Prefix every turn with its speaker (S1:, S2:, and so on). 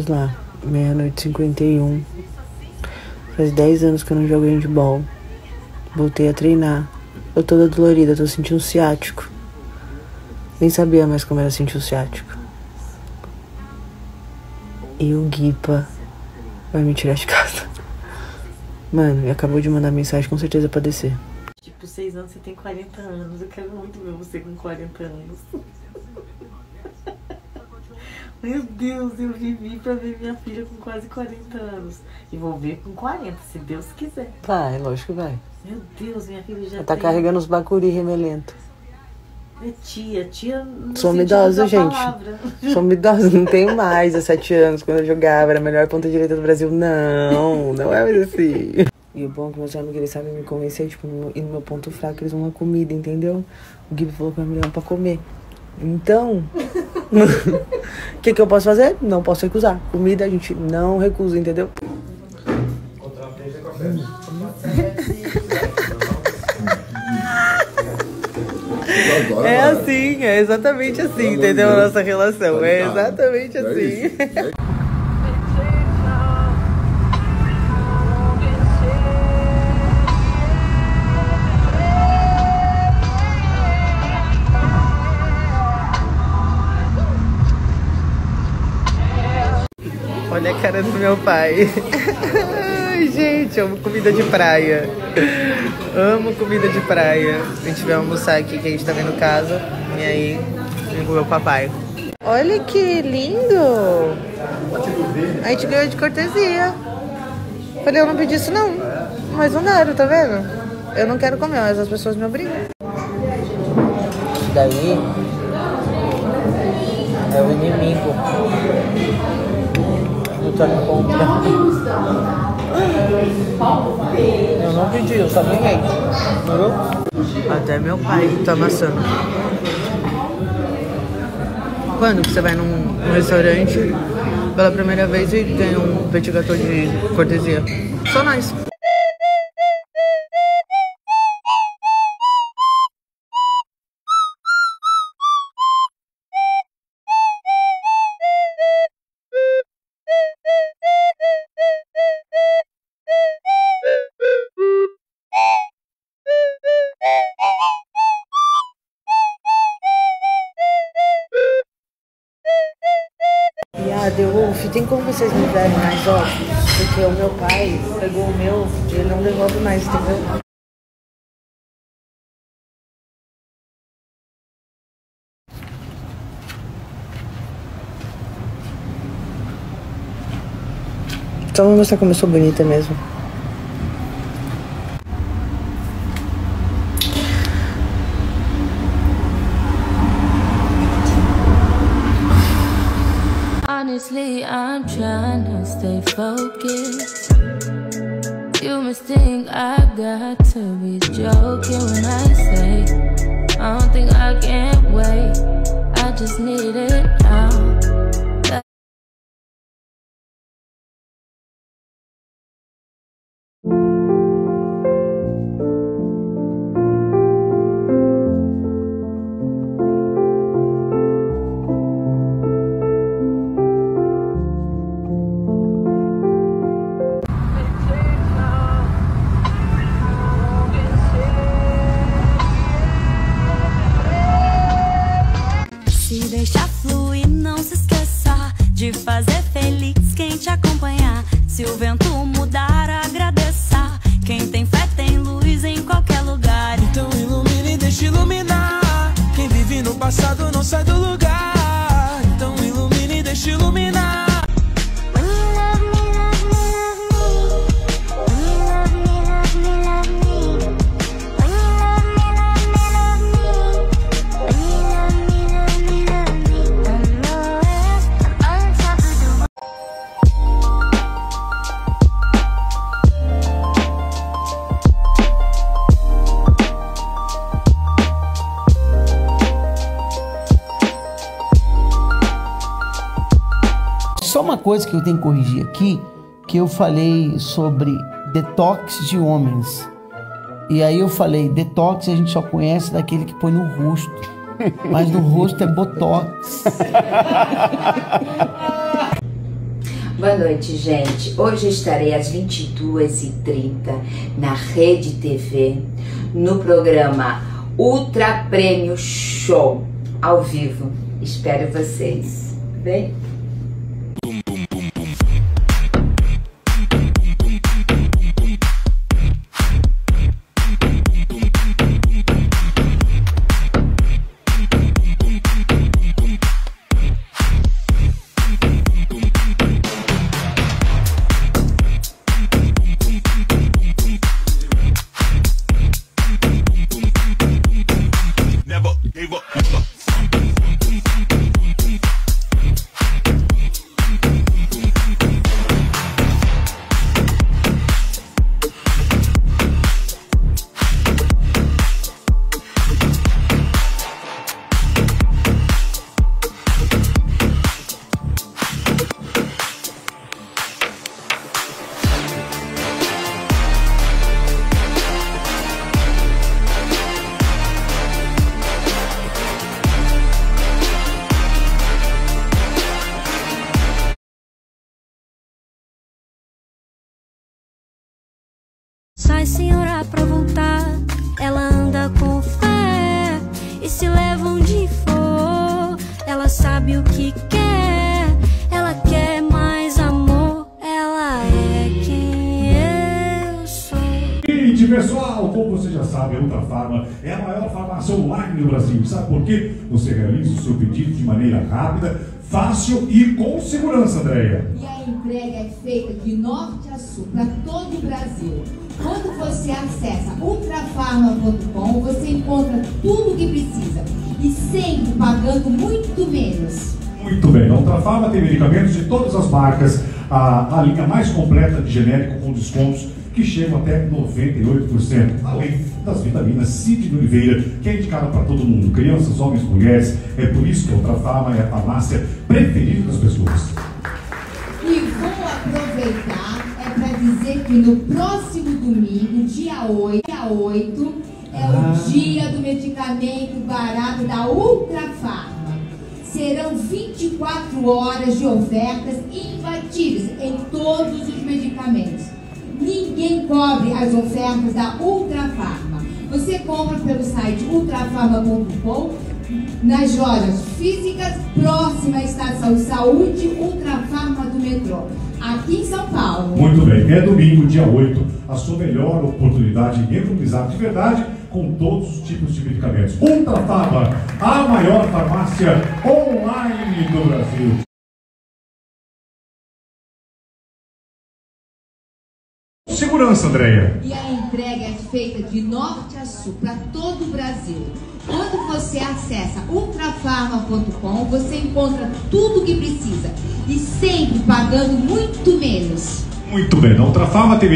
S1: Vamos lá. Meia-noite e 51. Faz 10 anos que eu não jogo handball. Voltei a treinar. Eu toda dolorida, tô sentindo ciático. Nem sabia mais como era sentir o ciático. E o Guipa vai me tirar de casa. Mano, ele acabou de mandar mensagem com certeza pra descer.
S2: Tipo, 6 anos, você tem 40 anos. Eu quero muito ver você com 40 anos. Meu Deus, eu vivi pra ver minha filha com quase 40 anos. E vou ver com 40, se Deus quiser.
S1: Vai, lógico que vai.
S2: Meu Deus, minha filha já
S1: Ela tá
S2: tem...
S1: carregando os bacuri remelento.
S2: É tia, tia
S1: Sou idosa,
S2: da
S1: gente. Sou idosa, não tenho mais há sete anos. Quando eu jogava, era a melhor ponta direita do Brasil. Não, não é mais assim. E o bom é que meus amigos, eles sabem me convencer, tipo, no, e no meu ponto fraco, eles vão na comida, entendeu? O Gui falou pra mim, pra comer. Então, o que, que eu posso fazer? Não posso recusar. Comida a gente não recusa, entendeu? É assim, é exatamente assim, entendeu? A nossa relação. É exatamente assim. Olha a cara do meu pai. Ai, gente, amo comida de praia. Amo comida de praia. A gente vai almoçar aqui, que a gente tá vendo casa. E aí, vem com o meu papai. Olha que lindo! A gente ganhou de cortesia. Falei, eu não pedi isso não. Mas não quero, tá vendo? Eu não quero comer, mas as pessoas me obrigam. Daí é o inimigo. Tony Compra. Eu não pedi, eu só ganhei. Viu? Até meu pai tá amassando. Quando que você vai num, num restaurante pela primeira vez e ganha um petit gâteau de cortesia? Só nós. Tem como vocês me darem mais ovos? Porque o meu pai pegou o meu e ele não devolve mais, entendeu? Só vou mostrar como eu sou bonita mesmo.
S3: I'm trying to stay focused. You must think I got to be joking when I say I don't think I can wait. I just need it now.
S4: Vive no passado não sai do lugar.
S5: Só uma coisa que eu tenho que corrigir aqui, que eu falei sobre detox de homens. E aí eu falei, detox a gente só conhece daquele que põe no rosto. Mas no rosto é botox.
S6: Boa noite, gente. Hoje estarei às 22h30 na Rede TV, no programa Ultra Prêmio Show, ao vivo. Espero vocês. Vem?
S7: Pra voltar. Ela anda com fé. E se leva onde for, ela sabe o que quer. Ela quer mais amor. Ela é quem eu sou.
S8: Seguinte, pessoal, como você já sabe, a Ultra Farma é a maior farmácia online do Brasil. Sabe por quê? Você realiza o seu pedido de maneira rápida, fácil e com segurança, Andréia.
S9: E a entrega é feita de norte a sul, para todo o Brasil. Quando você acessa ultrafarma.com, você encontra tudo o que precisa e sempre pagando muito menos.
S8: Muito bem, a Ultra Farma tem medicamentos de todas as marcas, a, a linha mais completa de genérico com descontos que chegam até 98%, além das vitaminas Cid Oliveira, que é indicada para todo mundo, crianças, homens, mulheres. É por isso que a Ultra Farma é a farmácia preferida das pessoas.
S9: Que no próximo domingo, dia 8, dia 8 é o dia do medicamento barato da Ultrafarma. Serão 24 horas de ofertas imbatíveis em todos os medicamentos. Ninguém cobre as ofertas da Ultrafarma. Você compra pelo site ultrafarma.com nas lojas físicas próximas à Estação Saúde Ultrafarma do metrô, aqui em São Paulo.
S8: Muito bem, é domingo, dia 8, a sua melhor oportunidade de economizar de verdade com todos os tipos de medicamentos. Ultra Farma, a maior farmácia online do Brasil. Segurança, Andréia.
S9: E a entrega é feita de norte a sul para todo o Brasil. Quando você acessa ultrafarma.com, você encontra tudo o que precisa e sempre pagando muito menos.
S8: Muito bem, na Ultra Farma tem